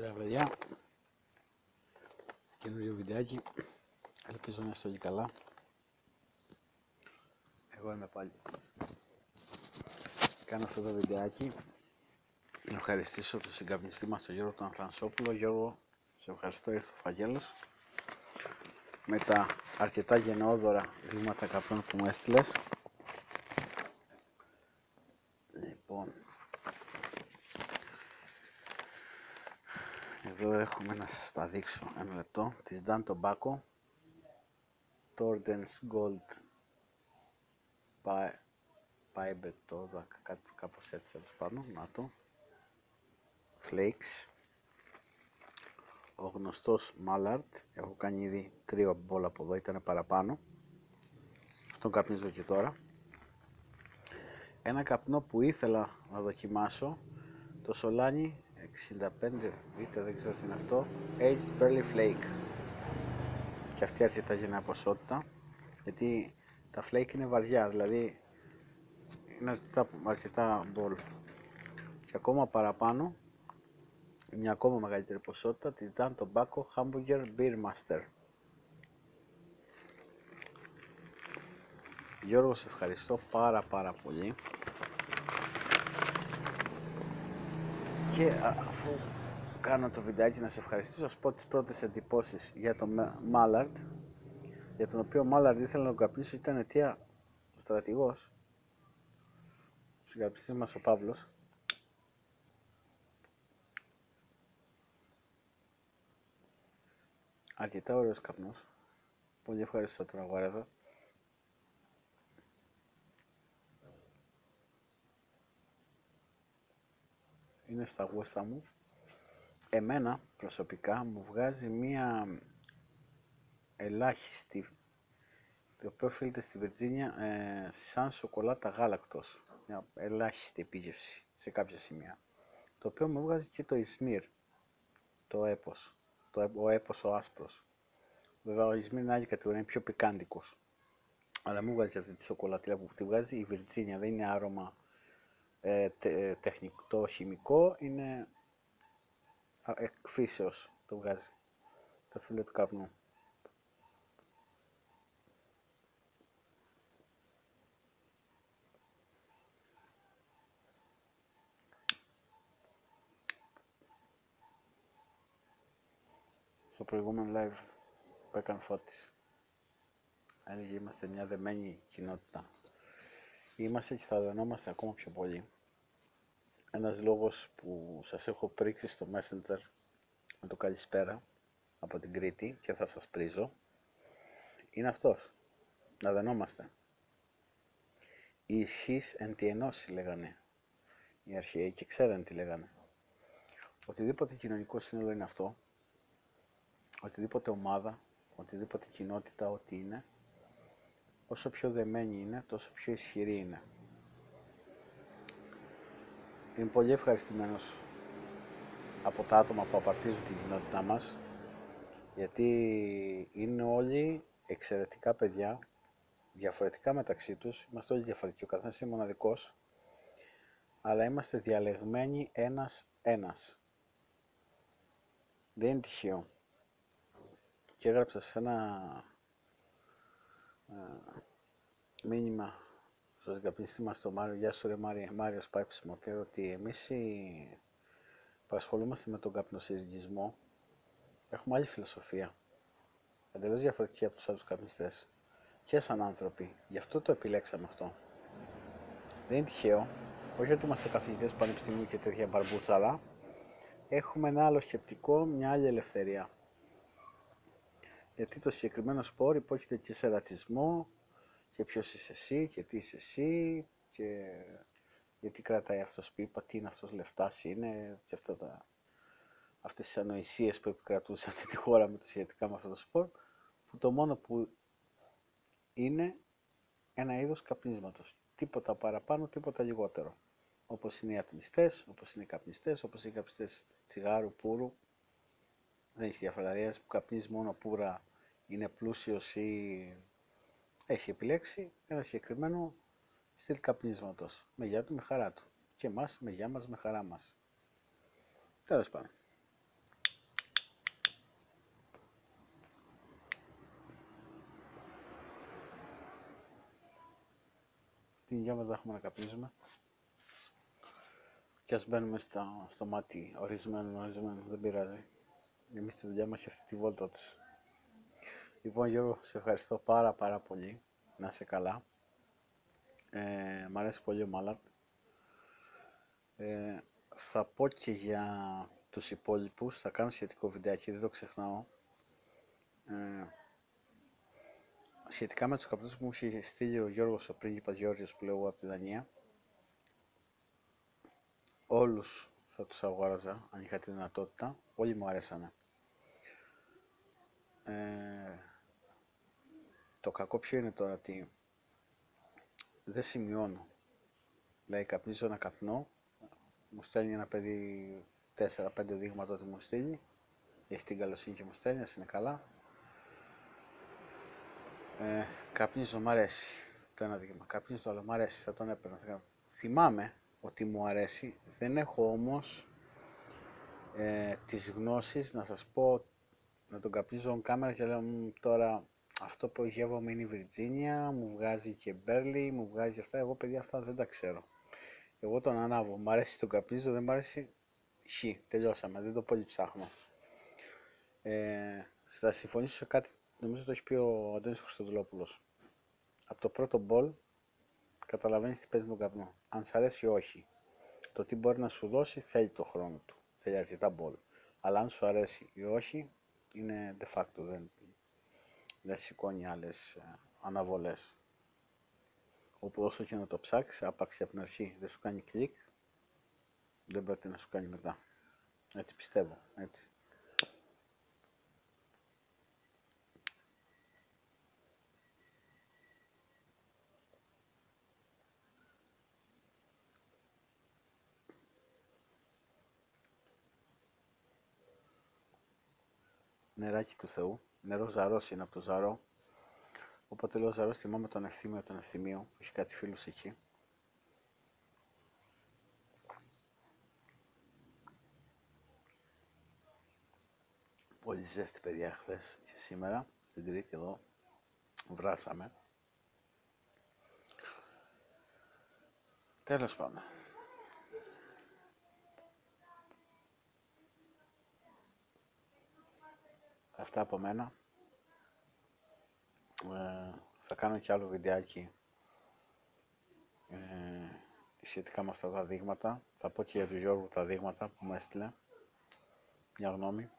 Καλησπέρα παιδιά. Καινούριο βιντεάκι. Ελπίζω να είστε όλοι καλά. Εγώ είμαι πάλι. Κάνω αυτό το βιντεάκι. Να ευχαριστήσω τον συγκαπνιστή μας τον Γιώργο τον Αφρανσόπουλο. Γιώργο, σε ευχαριστώ ήρθε ο Φαγγέλος. Με τα αρκετά γενναιόδωρα βήματα καπνών που μου έστειλες. Λοιπόν, Εδώ έχουμε να σας τα δείξω. Ένα λεπτό. Της Dan Tobacco Tordens Gold. Pipe το κάτι κάπως έτσι τέλος πάνω, να το. Flakes. Ο γνωστός Mallard. Έχω κάνει ήδη τρία μπόλα από εδώ, ήταν παραπάνω. Αυτόν καπνίζω και τώρα. Ένα καπνό που ήθελα να δοκιμάσω το Solani 65 β, δεν ξέρω τι είναι αυτό. Aged Pearly Flake. Και αυτή αρκετά γενναία ποσότητα γιατί τα flake είναι βαριά δηλαδή είναι αρκετά, αρκετά μπολ. Και ακόμα παραπάνω μια ακόμα μεγαλύτερη ποσότητα της Dan Tobacco Hamburger Beer Master. Γιώργος, σε ευχαριστώ πάρα πάρα πολύ Και αφού κάνω το βιντεάκι να σε ευχαριστήσω, να πω τις πρώτες εντυπώσεις για το Mallard, για τον οποίο Mallard ήθελα να τον καπνίσω, ήταν αιτία ο στρατηγός, ο συγκαπνιστής μας ο Παύλος, αρκετά ωραίος καπνός, πολύ ευχαριστώ τον αγοράζω. Είναι στα γούστα μου. Εμένα προσωπικά μου βγάζει μία ελάχιστη το οποίο οφείλεται στη Βιρτζίνια ε, σαν σοκολάτα γάλακτος. Μια ελάχιστη επίγευση σε κάποια σημεία. Το οποίο μου βγάζει και το Ισμύρ, το έπος, το, ο έπος ο άσπρος. Βέβαια ο Ισμύρ είναι άλλη κατηγορία, είναι πιο πικάντικος. Αλλά μου βγάζει αυτή τη σοκολάτα που τη βγάζει η Βιρτζίνια, δεν είναι άρωμα ε, τε, τεχνικό, χημικό είναι εκφύσεως το βγάζει το φύλλο του καπνού. Στο προηγούμενο live που έκανε φώτιση. Έλεγε είμαστε μια δεμένη κοινότητα είμαστε και θα δενόμαστε ακόμα πιο πολύ. Ένας λόγος που σας έχω πρίξει στο Messenger με το καλησπέρα από την Κρήτη και θα σας πρίζω είναι αυτός. Να δενόμαστε. Η ισχύς εν τη ενώση λέγανε οι αρχαίοι και ξέρανε τι λέγανε. Οτιδήποτε κοινωνικό σύνολο είναι αυτό, οτιδήποτε ομάδα, οτιδήποτε κοινότητα, ό,τι είναι, όσο πιο δεμένη είναι, τόσο πιο ισχυρή είναι. Είμαι πολύ ευχαριστημένος από τα άτομα που απαρτίζουν την κοινότητά μας, γιατί είναι όλοι εξαιρετικά παιδιά, διαφορετικά μεταξύ τους, είμαστε όλοι διαφορετικοί, ο καθένας είναι μοναδικός, αλλά είμαστε διαλεγμένοι ένας-ένας. Δεν είναι τυχαίο. Και έγραψα σε ένα μήνυμα. Στο συγκαπνιστή μας το Μάριο, γεια σου ρε Μάριο, Μάριος Πάιπς Μοτέρ, ότι εμείς οι... που ασχολούμαστε με τον καπνοσυργισμό έχουμε άλλη φιλοσοφία, εντελώς διαφορετική από τους άλλους καπνιστές. Και σαν άνθρωποι. Γι' αυτό το επιλέξαμε αυτό. Δεν είναι τυχαίο, όχι ότι είμαστε καθηγητές πανεπιστημίου και τέτοια μπαρμπούτσα, αλλά έχουμε ένα άλλο σκεπτικό, μια άλλη ελευθερία γιατί το συγκεκριμένο σπορ υπόκειται και σε ρατσισμό και ποιος είσαι εσύ και τι είσαι εσύ και γιατί κρατάει αυτός πίπα, τι είναι αυτός λεφτάς είναι και αυτά τα, αυτές τις ανοησίες που επικρατούν σε αυτή τη χώρα με το σχετικά με αυτό το σπορ που το μόνο που είναι ένα είδος καπνίσματος. Τίποτα παραπάνω, τίποτα λιγότερο. Όπως είναι οι ατμιστές, όπως είναι οι καπνιστές, όπως είναι οι καπνιστές τσιγάρου, πούρου. Δεν έχει διαφορά. Δηλαδή, που καπνίζει μόνο πουρα είναι πλούσιος ή έχει επιλέξει ένα συγκεκριμένο στυλ καπνίσματος, με γεια του με χαρά του και εμάς με γεια μας με χαρά μας. Τέλος πάντων. Την γεια μας θα έχουμε να καπνίζουμε; Και ας μπαίνουμε στα, στο μάτι ορισμένων, ορισμένων, δεν πειράζει. Εμείς τη δουλειά μας και αυτή τη βόλτα τους. Λοιπόν Γιώργο, σε ευχαριστώ πάρα πάρα πολύ. Να είσαι καλά. Ε, μ' αρέσει πολύ ο Μάλαρτ. Ε, θα πω και για τους υπόλοιπους, θα κάνω σχετικό βιντεάκι, δεν το ξεχνάω. Ε, σχετικά με τους καπνούς που μου είχε στείλει ο Γιώργος, ο πρίγκιπας Γιώργος που λέω εγώ από τη Δανία, όλους θα τους αγόραζα, αν είχα τη δυνατότητα, όλοι μου αρέσανε. Ε, το κακό ποιο είναι τώρα ότι δεν σημειώνω. Δηλαδή καπνίζω ένα καπνό, μου στέλνει ένα παιδί 4-5 δείγματα ότι μου στείλει, έχει την καλοσύνη και μου στέλνει, ας είναι καλά. Ε, καπνίζω, μ' αρέσει το ένα δείγμα. Καπνίζω το άλλο, μ' αρέσει, θα τον έπαιρνα. Θυμάμαι ότι μου αρέσει, δεν έχω όμως ε, τις γνώσεις να σας πω να τον καπνίζω κάμερα και λέω τώρα αυτό που γεύομαι είναι η Βιρτζίνια, μου βγάζει και Μπέρλι, μου βγάζει αυτά. Εγώ παιδιά αυτά δεν τα ξέρω. Εγώ τον ανάβω. Μ' αρέσει τον καπνίζω, δεν μ' αρέσει χ. Τελειώσαμε. Δεν το πολύ ψάχνω. Ε, θα συμφωνήσω σε κάτι, νομίζω το έχει πει ο Αντώνης Χρυστοδουλόπουλος. Από το πρώτο μπολ καταλαβαίνεις τι παίζει με τον καπνό. Αν σ' αρέσει ή όχι. Το τι μπορεί να σου δώσει θέλει το χρόνο του. Θέλει αρκετά μπολ. Αλλά αν σου αρέσει ή όχι, είναι de facto. Δεν, δεν σηκώνει άλλες ε, αναβολές. Όπου όσο και να το ψάξεις, άπαξ από την αρχή δεν σου κάνει κλικ, δεν πρέπει να σου κάνει μετά. Έτσι πιστεύω, έτσι. Νεράκι του Θεού. Νερός ζαρός είναι από το ζαρό. Οπότε λέω ζαρός θυμάμαι τον ευθύμιο τον ευθυμίο που έχει κάτι φίλους εκεί. Πολύ ζέστη παιδιά χθες και σήμερα στην Κρήτη εδώ βράσαμε. Τέλος πάντων. Αυτά από μένα. Ε, θα κάνω και άλλο βιντεάκι ε, σχετικά με αυτά τα δείγματα. Θα πω και για τον Γιώργο τα δείγματα που μου έστειλε. Μια γνώμη.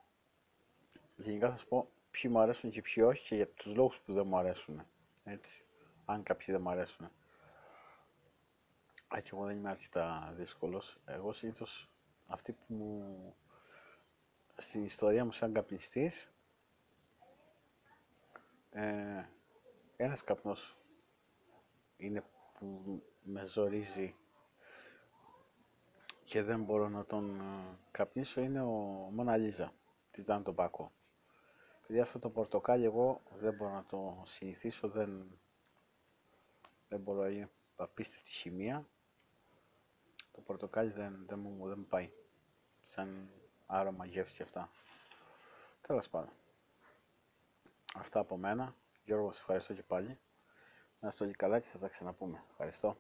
Γενικά θα σας πω ποιοι μου αρέσουν και ποιοι όχι και για τους λόγους που δεν μου αρέσουν. Έτσι. Αν κάποιοι δεν μου αρέσουν. Α, και εγώ δεν είμαι αρκετά δύσκολος. Εγώ συνήθως αυτή που μου... στην ιστορία μου σαν καπνιστής ε, ένας καπνός είναι που με ζορίζει και δεν μπορώ να τον ε, καπνίσω είναι ο Μοναλίζα της Dan Tobacco. Επειδή αυτό το πορτοκάλι εγώ δεν μπορώ να το συνηθίσω, δεν, δεν μπορώ, είναι απίστευτη χημεία. Το πορτοκάλι δεν, δεν, μου, δεν μου πάει, σαν άρωμα γεύση και αυτά. Τέλος πάντων. Αυτά από μένα. Γιώργο, ευχαριστώ και πάλι. Να είστε όλοι καλά και θα τα ξαναπούμε. Ευχαριστώ.